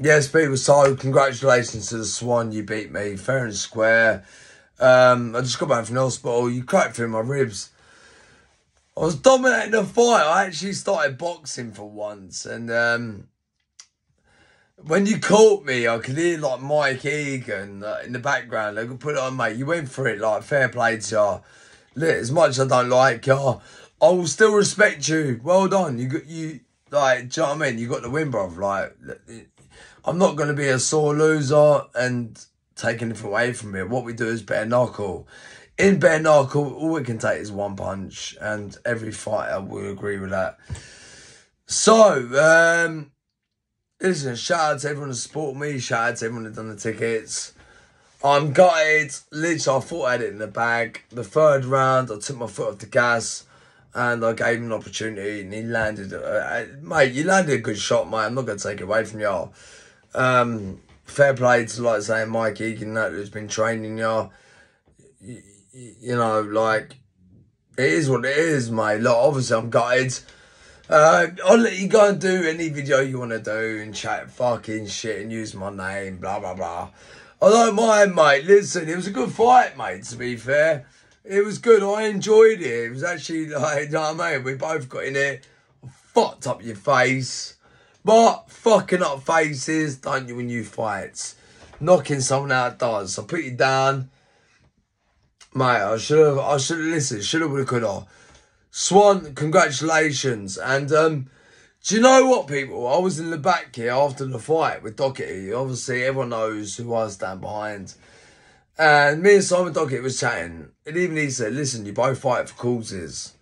Yes, people. So, congratulations to the Swan. You beat me fair and square. Um, I just got back from the hospital. You cracked through my ribs. I was dominating the fight. I actually started boxing for once, and um, when you caught me, I could hear like Mike Egan uh, in the background. I could put it on, mate. You went for it, like fair play to you. Look, as much as I don't like you, I will still respect you. Well done. You got you like. Do you know what I mean? You got the win, bruv. Like, I'm not going to be a sore loser and take anything away from it. What we do is bare knuckle. In bare knuckle, all we can take is one punch, and every fighter will agree with that. So, um, listen, shout out to everyone who supported me. Shout out to everyone who done the tickets. I'm gutted. Literally, I thought I had it in the bag. The third round, I took my foot off the gas and I gave him an opportunity and he landed. Uh, mate, you landed a good shot, mate. I'm not going to take it away from y'all. Um, fair play to, like saying, Mike Egan, that who's been training y'all. You, you know, like, it is what it is, mate. Like, obviously, I'm gutted. Uh, I'll let you go and do any video you want to do and chat fucking shit and use my name, blah, blah, blah. I don't mind, mate. Listen, it was a good fight, mate, to be fair. It was good. I enjoyed it. It was actually like, you know what I mean? We both got in it, fucked up your face. But fucking up faces, don't you, when you fight? Knocking someone out does. So put you down. Mate, I should have, I should have listened. Should have, would have, could have. Swan, congratulations. And um, do you know what, people? I was in the back here after the fight with Doherty. Obviously, everyone knows who I stand behind. And me and Simon Doggett was chatting. And even he said, listen, you both fight for causes.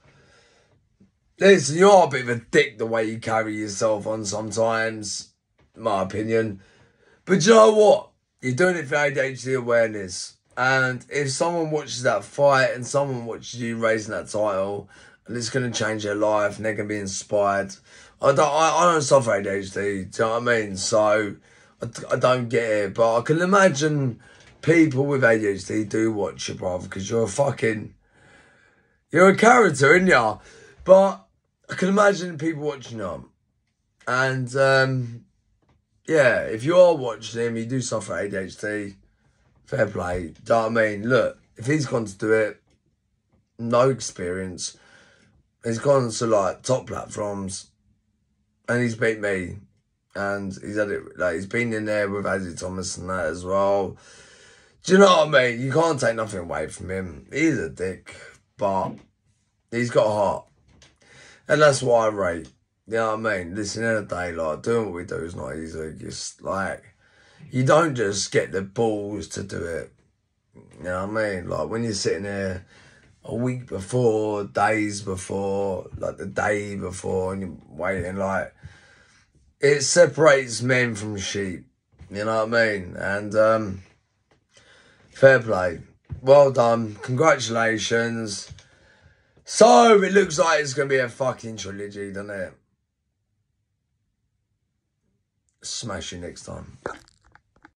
Listen, you are a bit of a dick the way you carry yourself on sometimes, my opinion. But you know what? You're doing it for ADHD awareness. And if someone watches that fight and someone watches you raising that title, and it's going to change their life and they're going to be inspired. I don't, I, I don't suffer ADHD, do you know what I mean? So I, I don't get it, but I can imagine people with ADHD do watch you, brother, because you're a fucking, you're a character, aren't you? But I can imagine people watching them. And, um, yeah, if you are watching him, you do suffer ADHD, fair play. Do I mean? Look, if he's gone to do it, no experience, he's gone to like top platforms and he's beat me. And he's had it like he's been in there with Azzy Thomas and that as well. Do you know what I mean? You can't take nothing away from him. He's a dick, but he's got a heart. And that's why I rate. You know what I mean? Listen, in a day, like, doing what we do is not easy. Just, like, you don't just get the balls to do it. You know what I mean? Like, when you're sitting there a week before, days before, like the day before, and you're waiting, like, it separates men from sheep. You know what I mean? And, um, fair play. Well done. Congratulations. So, it looks like it's going to be a fucking trilogy, doesn't it? Smash you next time.